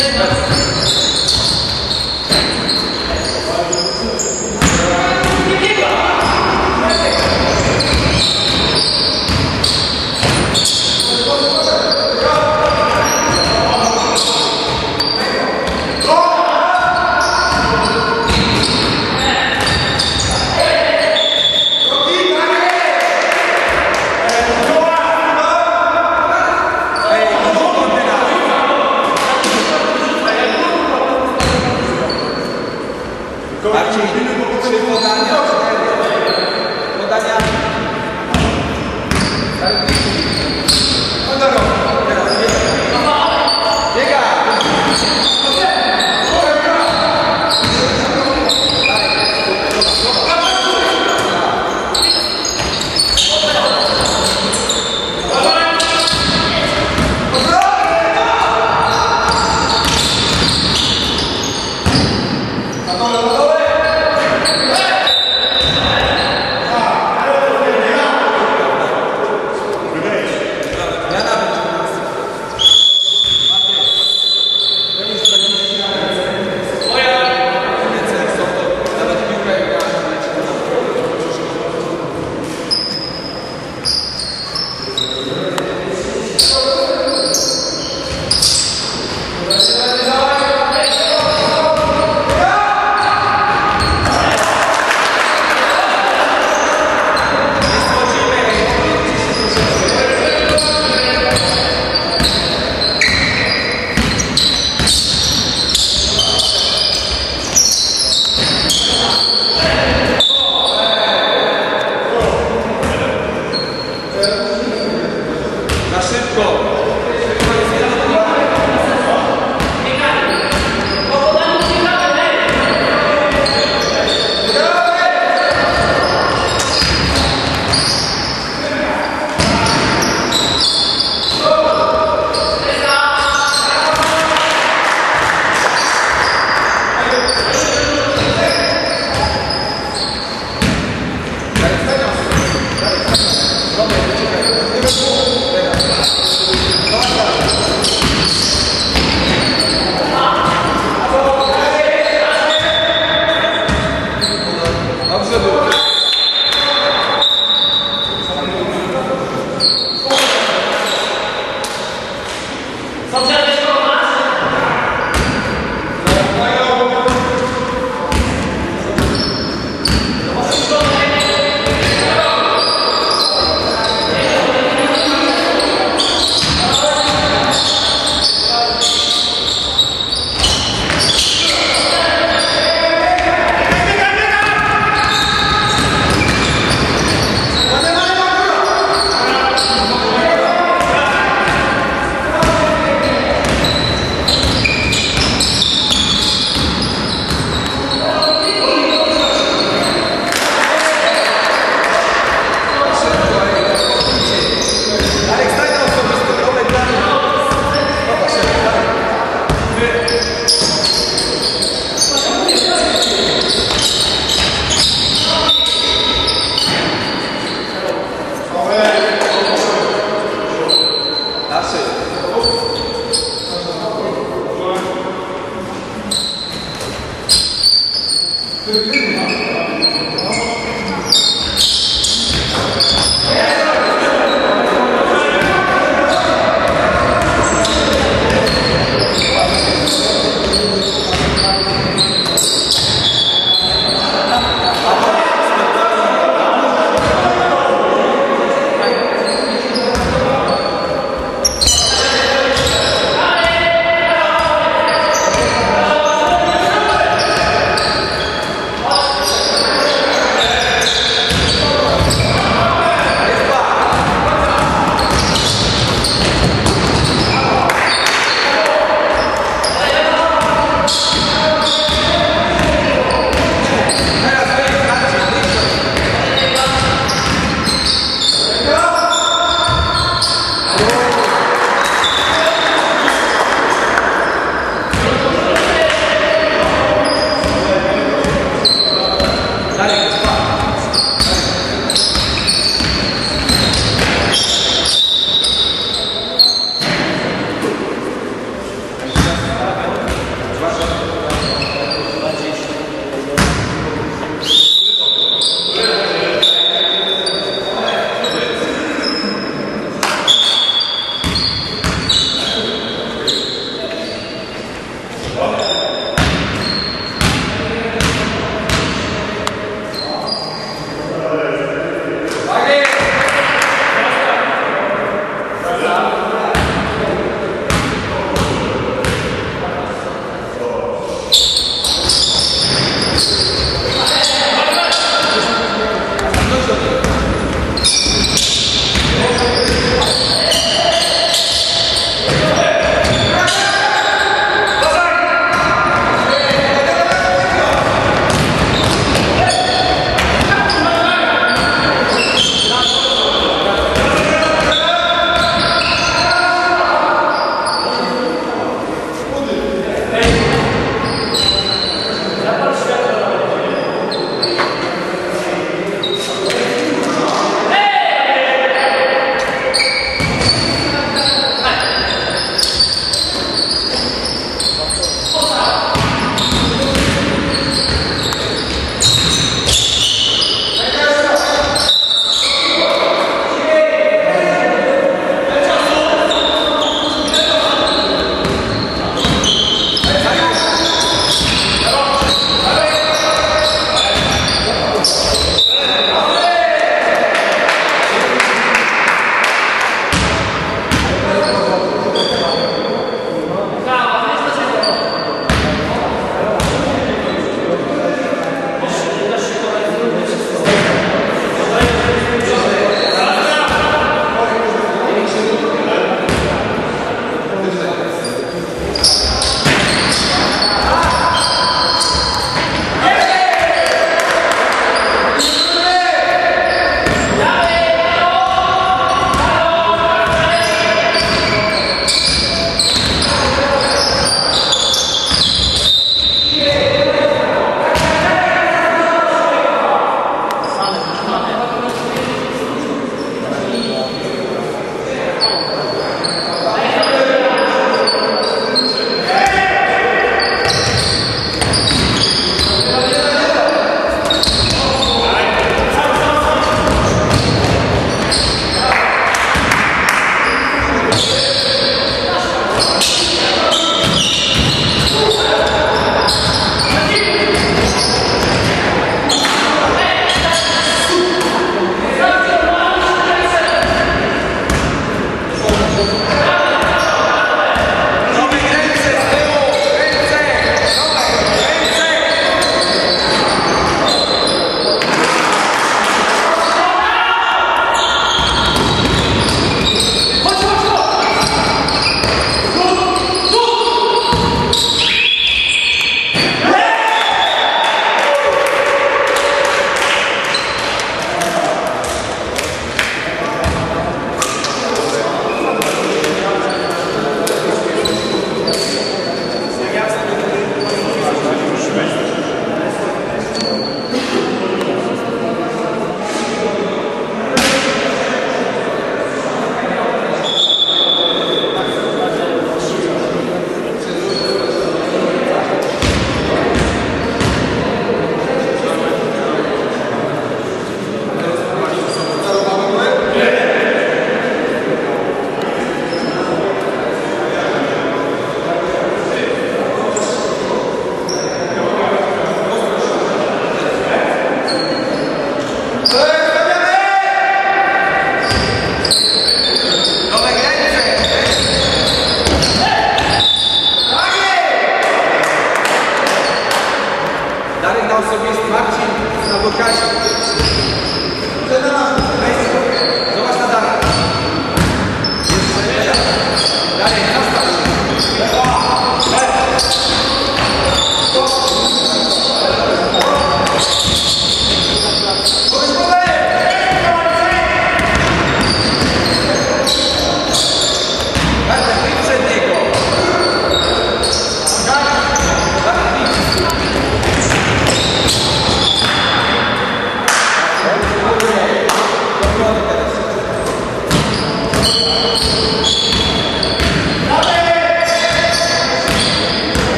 Marcin,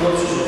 Todos os